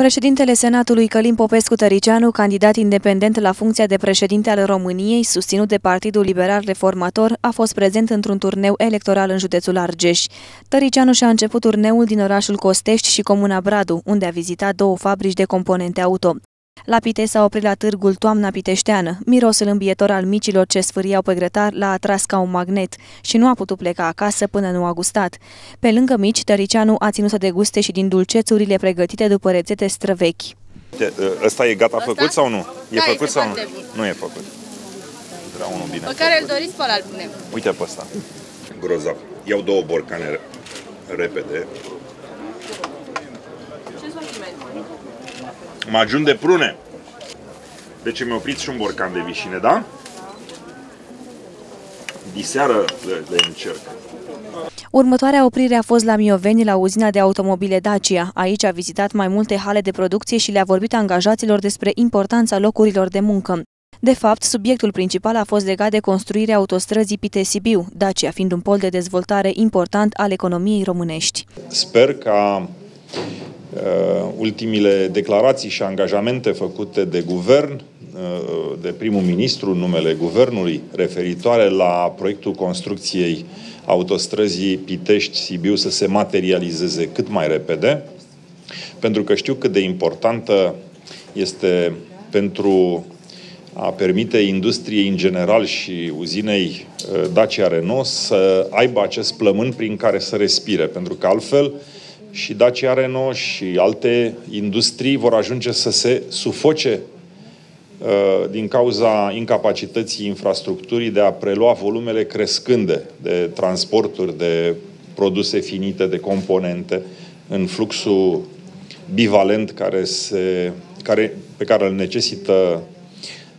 Președintele Senatului Călim Popescu Tăricianu, candidat independent la funcția de președinte al României, susținut de Partidul Liberal Reformator, a fost prezent într-un turneu electoral în județul Argeș. Tăricianu și-a început turneul din orașul Costești și comuna Bradu, unde a vizitat două fabrici de componente auto. La Pite s-a oprit la târgul Toamna Piteșteană. Mirosul îmbietor al micilor ce sfâriau pe grătar l-a atras ca un magnet și nu a putut pleca acasă până nu a gustat. Pe lângă mici, Tăricianu a ținut să deguste și din dulcețurile pregătite după rețete străvechi. Ăsta e gata Asta? făcut sau nu? E da, făcut sau nu? Bun. Nu e făcut. Era unul bine Pe care îl doriți pe ăla punem. Uite pe ăsta. Grozav. Iau două borcane repede. Majun de prune. Deci mi-a oprit și un borcan de vișine, da? Diseară le, le încerc. Următoarea oprire a fost la Mioveni, la uzina de automobile Dacia. Aici a vizitat mai multe hale de producție și le-a vorbit angajaților despre importanța locurilor de muncă. De fapt, subiectul principal a fost legat de construirea autostrăzii Pite-Sibiu, Dacia fiind un pol de dezvoltare important al economiei românești. Sper ca Uh, ultimile declarații și angajamente făcute de guvern, uh, de primul ministru în numele guvernului, referitoare la proiectul construcției autostrăzii Pitești-Sibiu să se materializeze cât mai repede, pentru că știu cât de importantă este pentru a permite industriei în general și uzinei uh, Dacia Renault să aibă acest plămân prin care să respire, pentru că altfel și Dacia Renault și alte industrii vor ajunge să se sufoce uh, din cauza incapacității infrastructurii de a prelua volumele crescânde de transporturi, de produse finite, de componente în fluxul bivalent care se, care, pe care îl necesită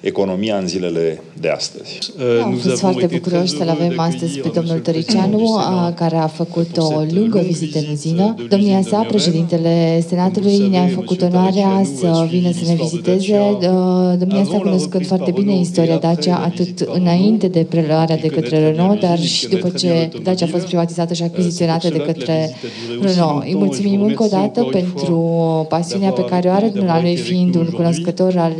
economia în zilele de astăzi. Da, am fost foarte bucuroși să-l avem astăzi pe domnul Tăricianu, care a făcut o lungă vizită în uzină. Domnia sa, președintele Senatului, ne-a făcut onoarea să vină să ne viziteze. Domnia sa cunoscând foarte bine istoria Dacia, atât înainte de preluarea de către Renault, dar și după ce Dacia a fost privatizată și achiziționată de către Renault. Îi mulțumim încă o dată pentru pasiunea pe care o are, la noi fiind un cunoscător al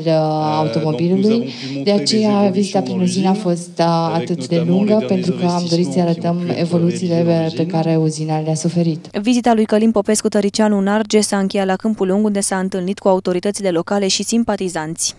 automobilului lui. De aceea, vizita prin uzină a fost atât de lungă, pentru că am dorit să arătăm evoluțiile pe care uzina le-a suferit. Vizita lui Călim Popescu Tăricianu în Arge s-a încheiat la Câmpul Lung, unde s-a întâlnit cu autoritățile locale și simpatizanți.